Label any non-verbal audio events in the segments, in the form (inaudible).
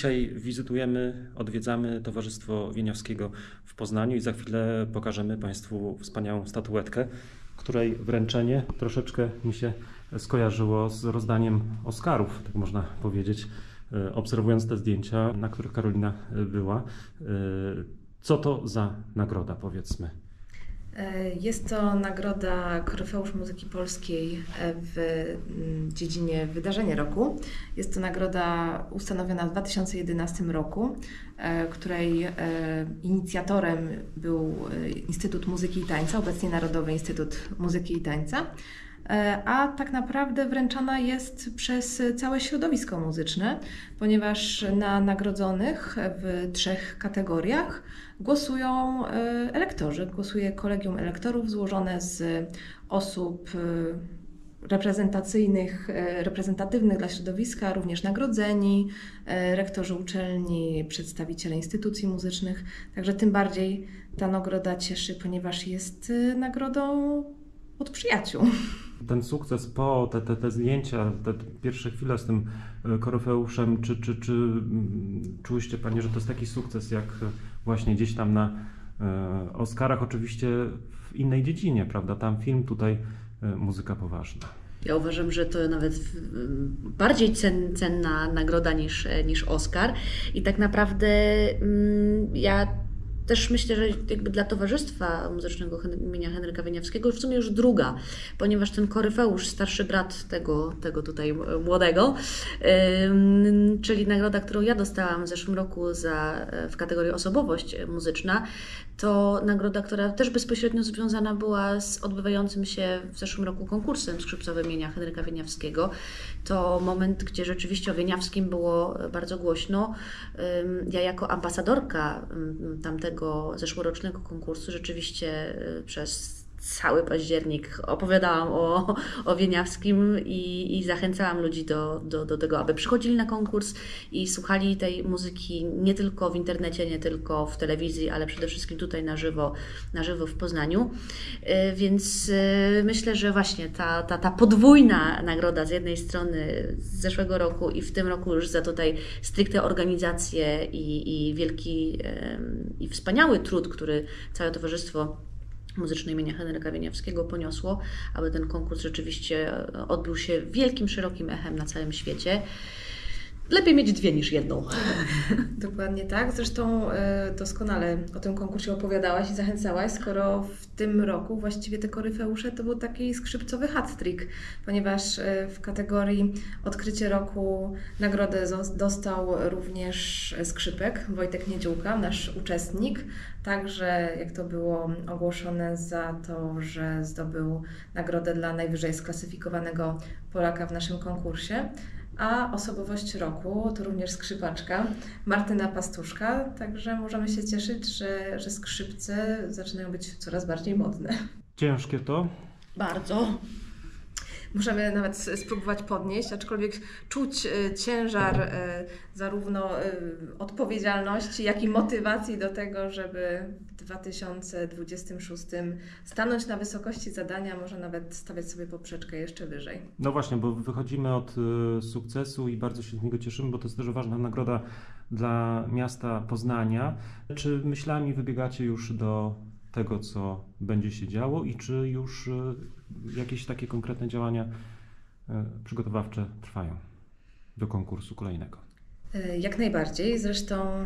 dzisiaj wizytujemy, odwiedzamy Towarzystwo Wieniawskiego w Poznaniu i za chwilę pokażemy Państwu wspaniałą statuetkę, której wręczenie troszeczkę mi się skojarzyło z rozdaniem Oscarów, tak można powiedzieć, e, obserwując te zdjęcia, na których Karolina była. E, co to za nagroda, powiedzmy? E, jest to nagroda Koryfeusz Muzyki Polskiej w mm, dziedzinie Wydarzenie Roku. Jest to nagroda ustanowiona w 2011 roku, e, której e, inicjatorem był Instytut Muzyki i Tańca, obecnie Narodowy Instytut Muzyki i Tańca a tak naprawdę wręczana jest przez całe środowisko muzyczne, ponieważ na nagrodzonych w trzech kategoriach głosują e, elektorzy. Głosuje kolegium elektorów złożone z osób e, reprezentacyjnych, e, reprezentatywnych dla środowiska, również nagrodzeni, rektorzy uczelni, przedstawiciele instytucji muzycznych. Także tym bardziej ta nagroda cieszy, ponieważ jest nagrodą od przyjaciół. Ten sukces po, te, te, te zdjęcia, te pierwsze chwile z tym Korofeuszem, czy, czy, czy mm, czułyście Panie, że to jest taki sukces jak właśnie gdzieś tam na e, Oscarach, oczywiście w innej dziedzinie, prawda? Tam film, tutaj e, muzyka poważna. Ja uważam, że to nawet bardziej cen, cenna nagroda niż, niż Oscar. I tak naprawdę mm, ja też myślę, że jakby dla Towarzystwa Muzycznego imienia Henryka Wieniawskiego w sumie już druga, ponieważ ten Koryfeusz, starszy brat tego, tego tutaj młodego, czyli nagroda, którą ja dostałam w zeszłym roku za, w kategorii osobowość muzyczna, to nagroda, która też bezpośrednio związana była z odbywającym się w zeszłym roku konkursem skrzypcowym imienia Henryka Wieniawskiego. To moment, gdzie rzeczywiście o Wieniawskim było bardzo głośno. Ja jako ambasadorka tamtego zeszłorocznego konkursu rzeczywiście y, przez cały październik opowiadałam o, o Wieniawskim i, i zachęcałam ludzi do, do, do tego, aby przychodzili na konkurs i słuchali tej muzyki nie tylko w internecie, nie tylko w telewizji, ale przede wszystkim tutaj na żywo, na żywo w Poznaniu. Y, więc y, myślę, że właśnie ta, ta, ta podwójna nagroda z jednej strony z zeszłego roku i w tym roku już za tutaj stricte organizację i, i wielki i wspaniały trud, który całe towarzystwo muzyczne imienia Henryka Wieniawskiego poniosło, aby ten konkurs rzeczywiście odbył się wielkim, szerokim echem na całym świecie. Lepiej mieć dwie niż jedną. (laughs) Dokładnie tak. Zresztą e, doskonale o tym konkursie opowiadałaś i zachęcałaś, skoro w tym roku właściwie te koryfeusze to był taki skrzypcowy hat-trick, ponieważ e, w kategorii Odkrycie Roku nagrodę dostał również skrzypek Wojtek Niedziółka, nasz uczestnik. Także, jak to było ogłoszone, za to, że zdobył nagrodę dla najwyżej sklasyfikowanego Polaka w naszym konkursie a osobowość roku to również skrzypaczka Martyna Pastuszka, także możemy się cieszyć, że, że skrzypce zaczynają być coraz bardziej modne. Ciężkie to? Bardzo. Możemy nawet spróbować podnieść, aczkolwiek czuć e, ciężar e, zarówno e, odpowiedzialności, jak i motywacji do tego, żeby w 2026 stanąć na wysokości zadania, może nawet stawiać sobie poprzeczkę jeszcze wyżej. No właśnie, bo wychodzimy od sukcesu i bardzo się z niego cieszymy, bo to jest też ważna nagroda dla miasta Poznania. Czy myślami wybiegacie już do tego, co będzie się działo i czy już e, jakieś takie konkretne działania e, przygotowawcze trwają do konkursu kolejnego? E, jak najbardziej. Zresztą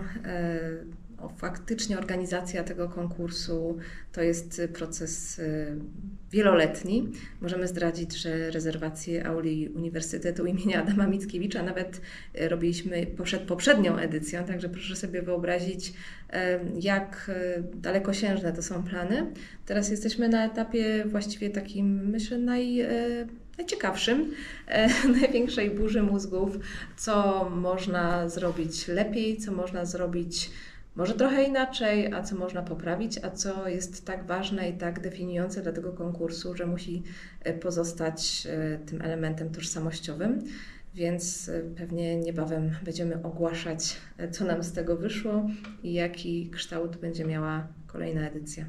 faktycznie organizacja tego konkursu to jest proces wieloletni. Możemy zdradzić, że rezerwację auli Uniwersytetu imienia Adama Mickiewicza nawet robiliśmy przed poprzednią edycją, także proszę sobie wyobrazić, jak e, dalekosiężne to są plany. Teraz jesteśmy na etapie właściwie takim, myślę, naj, e, najciekawszym, e, (laughs) największej burzy mózgów, co można zrobić lepiej, co można zrobić może trochę inaczej, a co można poprawić, a co jest tak ważne i tak definiujące dla tego konkursu, że musi pozostać tym elementem tożsamościowym więc y, pewnie niebawem będziemy ogłaszać, co nam z tego wyszło i jaki kształt będzie miała kolejna edycja.